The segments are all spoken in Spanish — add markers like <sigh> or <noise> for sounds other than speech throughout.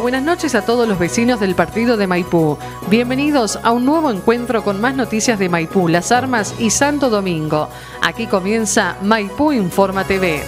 Buenas noches a todos los vecinos del partido de Maipú. Bienvenidos a un nuevo encuentro con más noticias de Maipú, Las Armas y Santo Domingo. Aquí comienza Maipú Informa TV.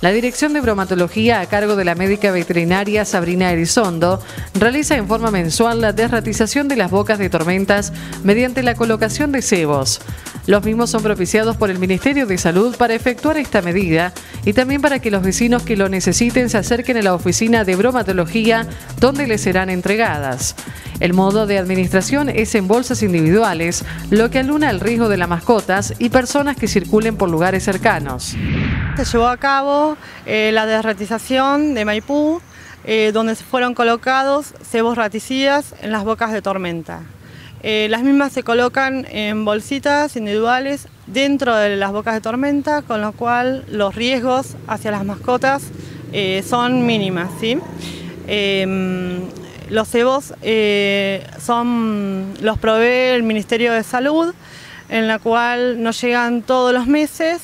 La Dirección de Bromatología a cargo de la médica veterinaria Sabrina Elizondo realiza en forma mensual la desratización de las bocas de tormentas mediante la colocación de cebos. Los mismos son propiciados por el Ministerio de Salud para efectuar esta medida y también para que los vecinos que lo necesiten se acerquen a la oficina de bromatología donde les serán entregadas. El modo de administración es en bolsas individuales, lo que aluna el riesgo de las mascotas y personas que circulen por lugares cercanos. Se llevó a cabo eh, la desratización de Maipú, eh, donde fueron colocados cebos raticidas en las bocas de tormenta. Eh, las mismas se colocan en bolsitas individuales dentro de las bocas de tormenta, con lo cual los riesgos hacia las mascotas son mínimas. Em, los cebos son, los provee el Ministerio de Salud, en la cual nos llegan todos los meses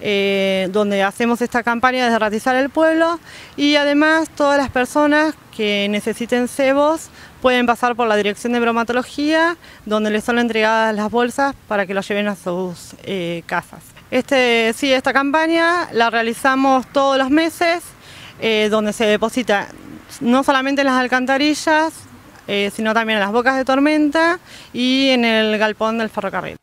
eh, donde hacemos esta campaña de ratizar el pueblo y además todas las personas que necesiten cebos pueden pasar por la dirección de bromatología donde les son entregadas las bolsas para que los lleven a sus eh, casas. Este, sí, esta campaña la realizamos todos los meses eh, donde se deposita no solamente en las alcantarillas, sino también en las bocas de tormenta y en el galpón del ferrocarril.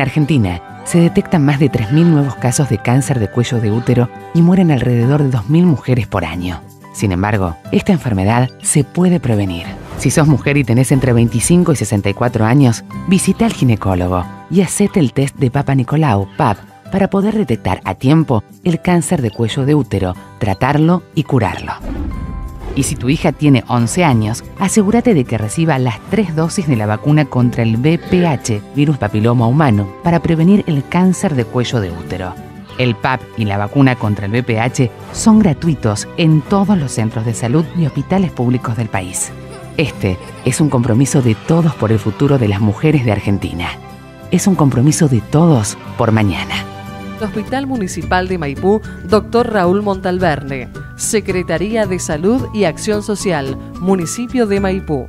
En Argentina, se detectan más de 3.000 nuevos casos de cáncer de cuello de útero y mueren alrededor de 2.000 mujeres por año. Sin embargo, esta enfermedad se puede prevenir. Si sos mujer y tenés entre 25 y 64 años, visita al ginecólogo y hacete el test de Papa Nicolau, PAP, para poder detectar a tiempo el cáncer de cuello de útero, tratarlo y curarlo. Y si tu hija tiene 11 años, asegúrate de que reciba las tres dosis de la vacuna contra el VPH, virus papiloma humano, para prevenir el cáncer de cuello de útero. El PAP y la vacuna contra el VPH son gratuitos en todos los centros de salud y hospitales públicos del país. Este es un compromiso de todos por el futuro de las mujeres de Argentina. Es un compromiso de todos por mañana. Hospital Municipal de Maipú, Dr. Raúl Montalverne, Secretaría de Salud y Acción Social, Municipio de Maipú.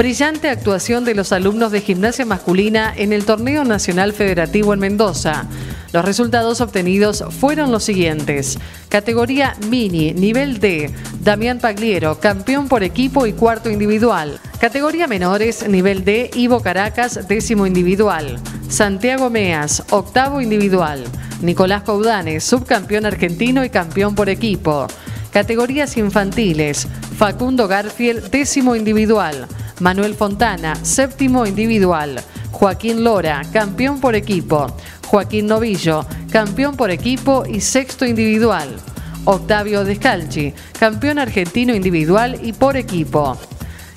Brillante actuación de los alumnos de gimnasia masculina en el Torneo Nacional Federativo en Mendoza. Los resultados obtenidos fueron los siguientes. Categoría Mini, nivel D, Damián Pagliero, campeón por equipo y cuarto individual. Categoría Menores, nivel D, Ivo Caracas, décimo individual. Santiago Meas, octavo individual. Nicolás Caudanes, subcampeón argentino y campeón por equipo. Categorías infantiles, Facundo Garfield, décimo individual. Manuel Fontana, séptimo individual. Joaquín Lora, campeón por equipo. Joaquín Novillo, campeón por equipo y sexto individual. Octavio Descalchi, campeón argentino individual y por equipo.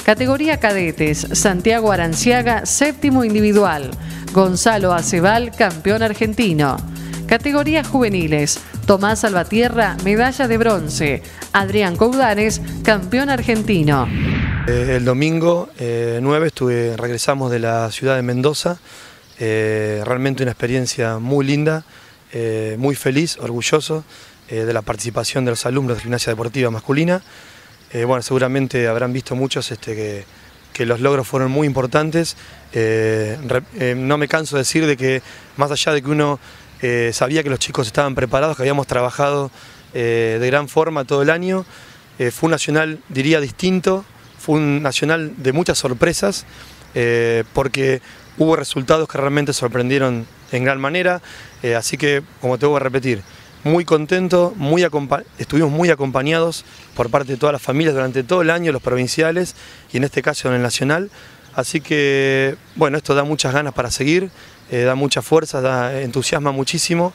Categoría cadetes, Santiago Aranciaga, séptimo individual. Gonzalo Acebal, campeón argentino. Categoría juveniles, Tomás Salvatierra, medalla de bronce. Adrián Coudanes, campeón argentino. Eh, el domingo 9 estuve, regresamos de la ciudad de Mendoza. Eh, realmente una experiencia muy linda, eh, muy feliz, orgulloso de la participación de los alumnos de gimnasia deportiva masculina. bueno, seguramente habrán visto muchos este, que, los logros fueron muy importantes. no me canso de decir de que más allá de que uno sabía que los chicos estaban preparados, que habíamos trabajado de gran forma todo el año, fue un nacional, diría, distinto, fue un nacional de muchas sorpresas, eh, porque hubo resultados que realmente sorprendieron en gran manera, eh, así que, como te voy a repetir, muy contento, muy estuvimos muy acompañados por parte de todas las familias durante todo el año, los provinciales y en este caso en el nacional, así que, bueno, esto da muchas ganas para seguir, eh, da mucha fuerza, da, entusiasma muchísimo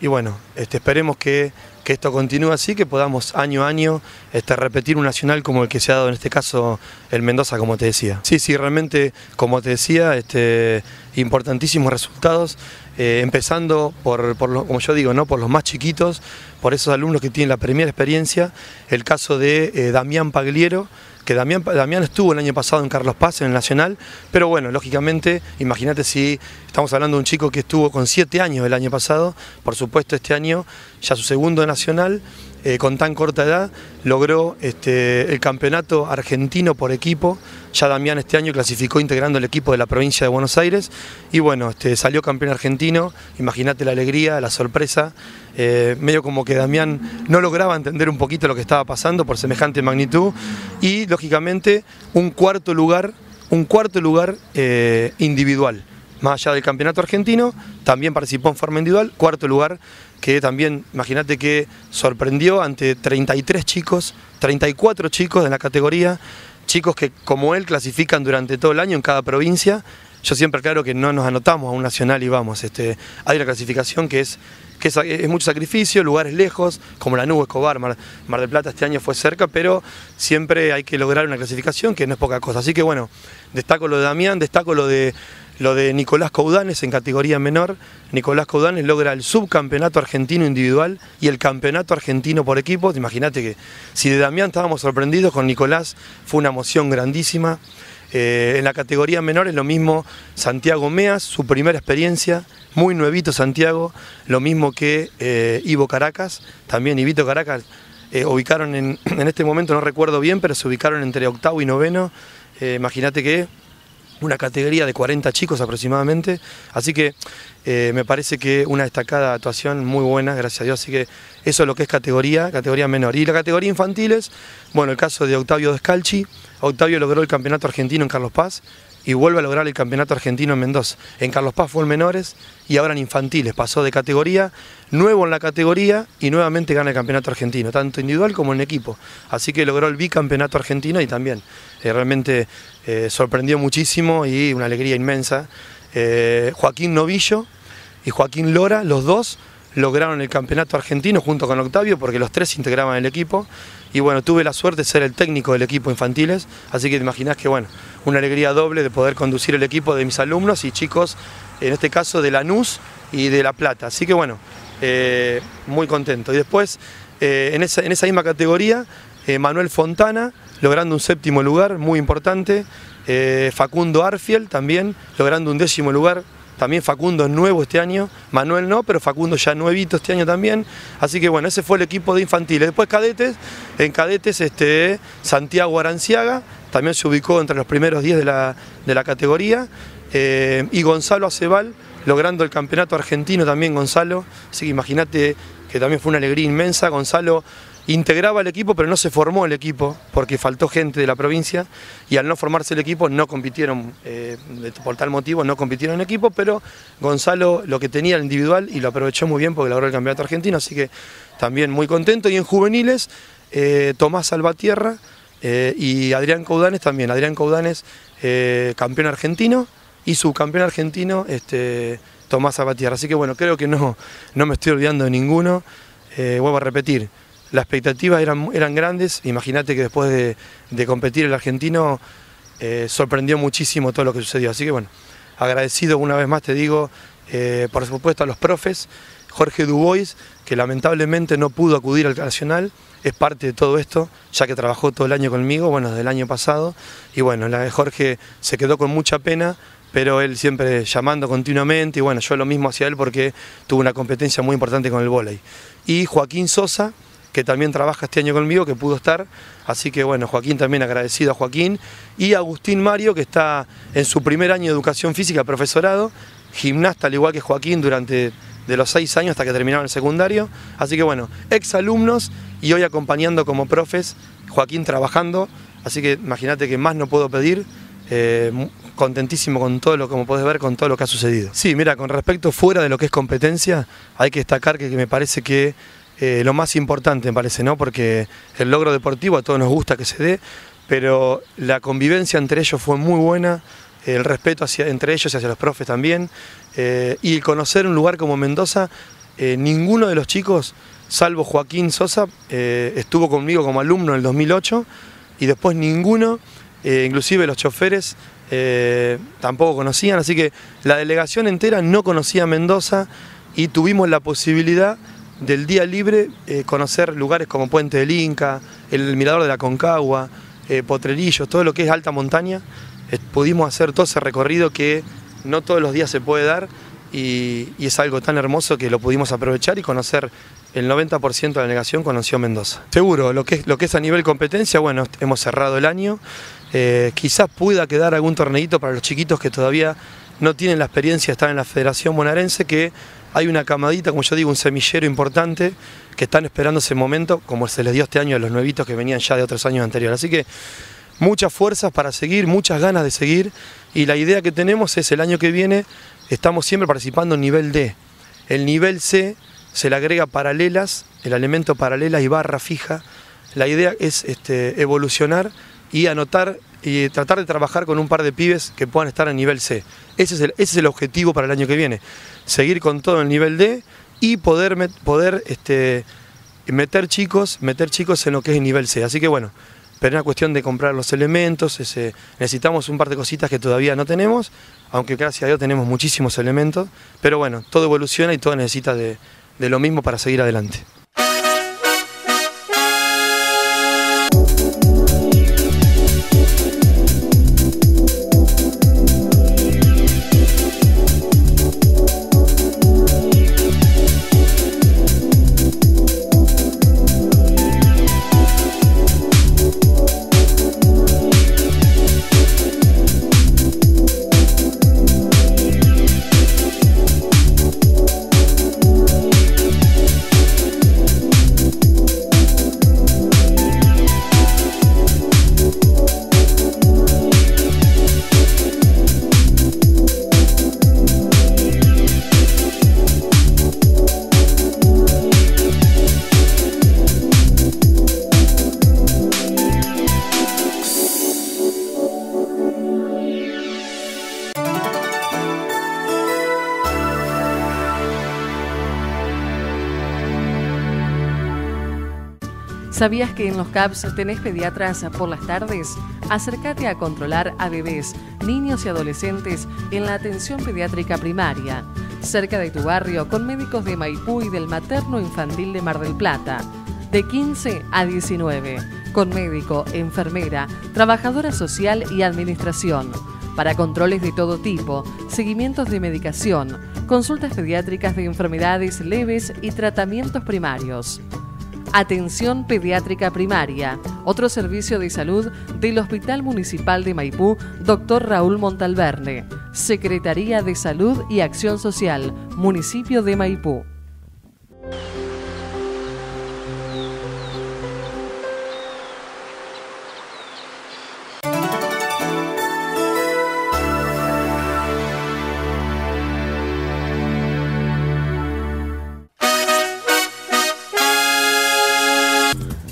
y bueno, este, esperemos que que esto continúe así, que podamos año a año este, repetir un nacional como el que se ha dado en este caso el Mendoza, como te decía. Sí, sí, realmente, como te decía, este, importantísimos resultados, eh, empezando por, como yo digo, ¿no? por los más chiquitos, por esos alumnos que tienen la primera experiencia, el caso de eh, Damián Pagliero, que Damián, estuvo el año pasado en Carlos Paz, en el Nacional, pero bueno, lógicamente, imagínate si estamos hablando de un chico que estuvo con siete años el año pasado, por supuesto este año, ya su segundo Nacional, eh, con tan corta edad, logró este, el campeonato argentino por equipo, ya Damián este año clasificó integrando el equipo de la provincia de Buenos Aires. Y bueno, este, salió campeón argentino, imagínate la alegría, la sorpresa, eh, medio como que Damián no lograba entender un poquito lo que estaba pasando por semejante magnitud. Y lógicamente un cuarto lugar, un cuarto lugar eh, individual. Más allá del campeonato argentino, también participó en forma individual, cuarto lugar que también, imagínate que sorprendió ante 33 chicos, 34 chicos de la categoría, chicos que como él clasifican durante todo el año en cada provincia. Yo siempre claro que no nos anotamos a un nacional y vamos, este, hay una clasificación que es que es, mucho sacrificio, lugares lejos, como la Nube Escobar, Mar, Mar, del Plata este año fue cerca, pero siempre hay que lograr una clasificación que no es poca cosa. Así que bueno, destaco lo de Damián, destaco lo de lo de Nicolás Caudanes en categoría menor. Nicolás Caudanes logra el subcampeonato argentino individual y el campeonato argentino por equipos. Imagínate que si de Damián estábamos sorprendidos, con Nicolás fue una emoción grandísima. Eh, en la categoría menor es lo mismo Santiago Meas, su primera experiencia, muy nuevito Santiago, lo mismo que eh, Ivo Caracas, también Ivito Caracas, eh, ubicaron en, <clears throat> en, este momento, no recuerdo bien, pero se ubicaron entre octavo y noveno. Imagínate que una categoría de 40 chicos aproximadamente, así que eh, me parece que una destacada actuación muy buena, gracias a Dios, así que eso es lo que es categoría, categoría menor. Y la categoría infantiles, bueno, el caso de Octavio Descalchi, Octavio logró el campeonato argentino en Carlos Paz, y vuelve a lograr el campeonato argentino en Mendoza. En Carlos Paz fue en menores y ahora en infantiles. Pasó de categoría, nuevo en la categoría y nuevamente gana el campeonato argentino, tanto individual como en equipo. Así que logró el bicampeonato argentino y también eh, realmente eh, sorprendió muchísimo y una alegría inmensa. Eh, Joaquín Novillo y Joaquín Lora, los dos, lograron el campeonato argentino junto con Octavio porque los tres integraban el equipo y bueno, tuve la suerte de ser el técnico del equipo infantiles, así que te imaginas que bueno, una alegría doble de poder conducir el equipo de mis alumnos y chicos, en este caso de Lanús y de La Plata, así que bueno, eh, muy contento. Y después, eh, en, esa, misma categoría, eh, Manuel Fontana, logrando un séptimo lugar, muy importante, Facundo Arfiel también, logrando un décimo lugar, también Facundo es nuevo este año, Manuel no, pero Facundo ya nuevito este año también. Así que bueno, ese fue el equipo de infantiles. Después cadetes, en cadetes este, Santiago Aranciaga, también se ubicó entre los primeros 10 de la, de la categoría. Eh, y Gonzalo Acebal, logrando el campeonato argentino también Gonzalo. Así que imagínate que también fue una alegría inmensa. Gonzalo integraba el equipo, pero no se formó el equipo porque faltó gente de la provincia y al no formarse el equipo no compitieron, eh, por tal motivo no compitieron en equipo, pero Gonzalo lo que tenía el individual y lo aprovechó muy bien porque logró el campeonato argentino, así que también muy contento. Y en juveniles, eh, Tomás Salvatierra eh, y Adrián Caudanes también. Adrián Caudanes, campeón argentino y subcampeón argentino, este, Tomás Salvatierra. Así que bueno, creo que no, no me estoy olvidando de ninguno. vuelvo a repetir, las expectativas eran, eran grandes, imagínate que después de, competir el argentino eh, sorprendió muchísimo todo lo que sucedió. Así que bueno, agradecido una vez más, te digo, eh, por supuesto a los profes, Jorge Dubois, que lamentablemente no pudo acudir al Nacional, es parte de todo esto, ya que trabajó todo el año conmigo, bueno, desde el año pasado, y bueno, la de Jorge se quedó con mucha pena, pero él siempre llamando continuamente, y bueno, yo lo mismo hacia él porque tuvo una competencia muy importante con el vóley. Y Joaquín Sosa, que también trabaja este año conmigo, que pudo estar, así que bueno, Joaquín también agradecido a Joaquín, y Agustín Mario, que está en su primer año de educación física, profesorado, gimnasta al igual que Joaquín durante de los seis años hasta que terminaron el secundario. Así que bueno, ex alumnos y hoy acompañando como profes, Joaquín trabajando. Así que imagínate que más no puedo pedir. Eh, contentísimo con todo lo como puedes ver con todo lo que ha sucedido. Sí, mira, con respecto fuera de lo que es competencia, hay que destacar que, me parece que eh, lo más importante me parece, ¿no? Porque el logro deportivo a todos nos gusta que se dé, pero la convivencia entre ellos fue muy buena, el respeto hacia, entre ellos y hacia los profes también, eh, y conocer un lugar como Mendoza, eh, ninguno de los chicos, salvo Joaquín Sosa, estuvo conmigo como alumno en el 2008, y después ninguno, inclusive los choferes, tampoco conocían, así que la delegación entera no conocía Mendoza y tuvimos la posibilidad del día libre conocer lugares como Puente del Inca, el Mirador de la Concagua, Potrerillos, todo lo que es alta montaña, pudimos hacer todo ese recorrido que no todos los días se puede dar y, es algo tan hermoso que lo pudimos aprovechar y conocer. El 90% de la delegación conoció Mendoza. Seguro, lo que, es, lo que es a nivel competencia, bueno, hemos cerrado el año. Eh, quizás pueda quedar algún torneito para los chiquitos que todavía no tienen la experiencia de estar en la Federación Bonaerense, que hay una camadita, como yo digo, un semillero importante, que están esperando ese momento, como se les dio este año a los nuevitos que venían ya de otros años anteriores. Así que muchas fuerzas para seguir, muchas ganas de seguir y la idea que tenemos es el año que viene estamos siempre participando en nivel D. El nivel C se le agrega paralelas, el elemento paralela y barra fija. La idea es este, evolucionar y anotar y tratar de trabajar con un par de pibes que puedan estar en nivel C. Ese es el, ese es el objetivo para el año que viene. Seguir con todo el nivel D y poder, poder este, meter chicos, meter chicos en lo que es el nivel C. Así que bueno, pero es una cuestión de comprar los elementos, necesitamos un par de cositas que todavía no tenemos, aunque gracias a Dios tenemos muchísimos elementos, pero bueno, todo evoluciona y todo necesita de lo mismo para seguir adelante. ¿Sabías que en los CAPS tenés pediatras por las tardes? Acércate a controlar a bebés, niños y adolescentes en la atención pediátrica primaria, cerca de tu barrio, con médicos de Maipú y del Materno Infantil de Mar del Plata, de 15 a 19, con médico, enfermera, trabajadora social y administración, para controles de todo tipo, seguimientos de medicación, consultas pediátricas de enfermedades leves y tratamientos primarios. Atención Pediátrica Primaria, otro servicio de salud del Hospital Municipal de Maipú, Dr. Raúl Montalverne, Secretaría de Salud y Acción Social, Municipio de Maipú.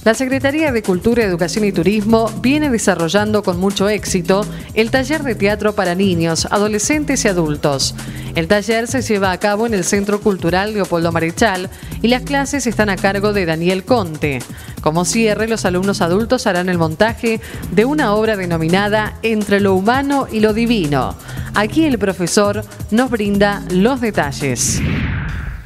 La Secretaría de Cultura, Educación y Turismo viene desarrollando con mucho éxito el taller de teatro para niños, adolescentes y adultos. El taller se lleva a cabo en el Centro Cultural Leopoldo Marechal y las clases están a cargo de Daniel Conte. Como cierre, los alumnos adultos harán el montaje de una obra denominada Entre lo humano y lo divino. Aquí el profesor nos brinda los detalles.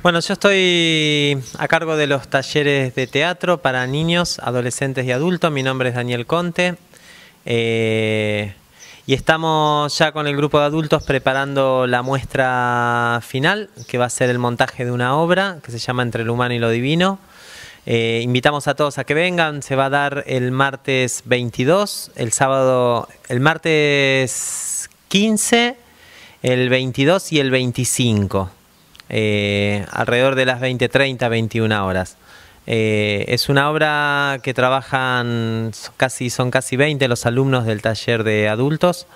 Bueno, yo estoy a cargo de los talleres de teatro para niños, adolescentes y adultos. Mi nombre es Daniel Conte. Eh, y estamos ya con el grupo de adultos preparando la muestra final, que va a ser el montaje de una obra que se llama Entre lo humano y lo divino. Eh, invitamos a todos a que vengan, se va a dar el martes 22, el sábado, el martes 15, el 22 y el 25. Eh, alrededor de las 20, 30, 21 horas. Eh, es una obra que trabajan casi, son casi 20 los alumnos del taller de adultos.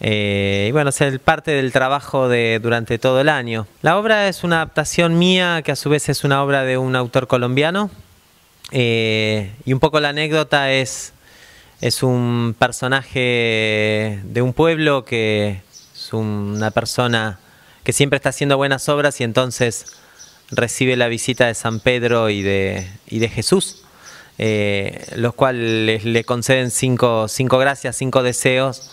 Eh, y bueno, es parte del trabajo de, durante todo el año. La obra es una adaptación mía, que a su vez es una obra de un autor colombiano. y un poco la anécdota es, es un personaje de un pueblo que es una persona que siempre está haciendo buenas obras y entonces recibe la visita de San Pedro y de, y de Jesús, eh, los cuales le conceden cinco, cinco gracias, cinco deseos,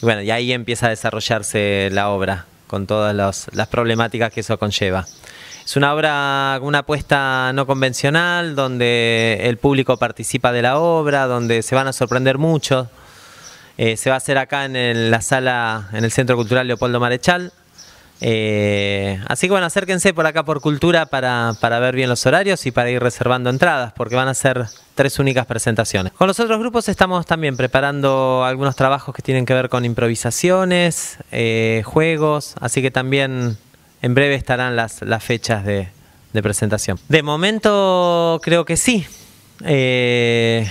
y bueno, y ahí empieza a desarrollarse la obra con todas las problemáticas que eso conlleva. Es una obra, una apuesta no convencional, donde el público participa de la obra, donde se van a sorprender mucho. Eh, se va a hacer acá en la sala, en el Centro Cultural Leopoldo Marechal, eh, así que bueno, acérquense por acá por Cultura para, ver bien los horarios y para ir reservando entradas, porque van a ser tres únicas presentaciones. Con los otros grupos estamos también preparando algunos trabajos que tienen que ver con improvisaciones, eh, juegos, así que también en breve estarán las, fechas de, presentación. De momento creo que sí. Eh,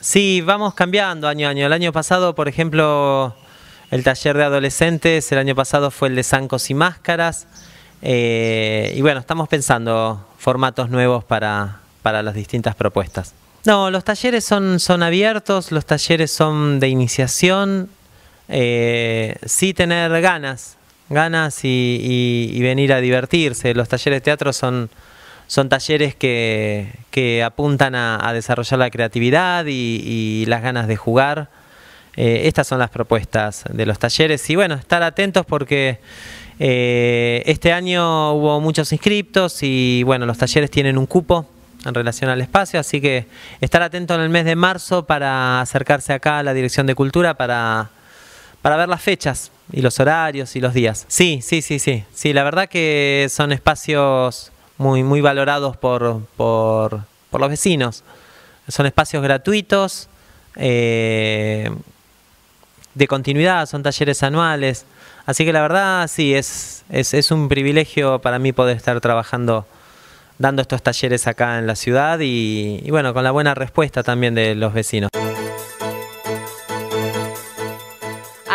sí, vamos cambiando año a año. El año pasado, por ejemplo, el taller de adolescentes el año pasado fue el de zancos y máscaras. Eh, y bueno, estamos pensando formatos nuevos para, las distintas propuestas. No, los talleres son, son abiertos, los talleres son de iniciación, eh, sí tener ganas, ganas y, venir a divertirse. Los talleres de teatro son, son talleres que, apuntan a, desarrollar la creatividad y las ganas de jugar. Eh, estas son las propuestas de los talleres y bueno, estar atentos porque eh, este año hubo muchos inscriptos y bueno, los talleres tienen un cupo en relación al espacio, así que estar atento en el mes de marzo para acercarse acá a la Dirección de Cultura para, para ver las fechas y los horarios y los días. Sí, sí, sí, sí. Sí, la verdad que son espacios muy, muy valorados por, por, por los vecinos. Son espacios gratuitos. Eh, de continuidad, son talleres anuales. Así que la verdad sí, es, es, un privilegio para mí poder estar trabajando, dando estos talleres acá en la ciudad y, y bueno, con la buena respuesta también de los vecinos.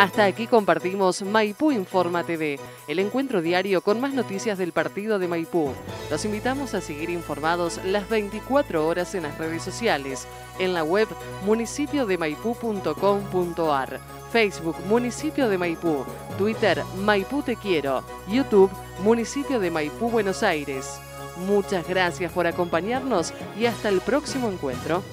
Hasta aquí compartimos Maipú Informa TV, el encuentro diario con más noticias del partido de Maipú. Los invitamos a seguir informados las 24 horas en las redes sociales, en la web municipiodemaipú.com.ar, Facebook Municipio de Maipú, Twitter Maipú Te Quiero, YouTube Municipio de Maipú Buenos Aires. Muchas gracias por acompañarnos y hasta el próximo encuentro.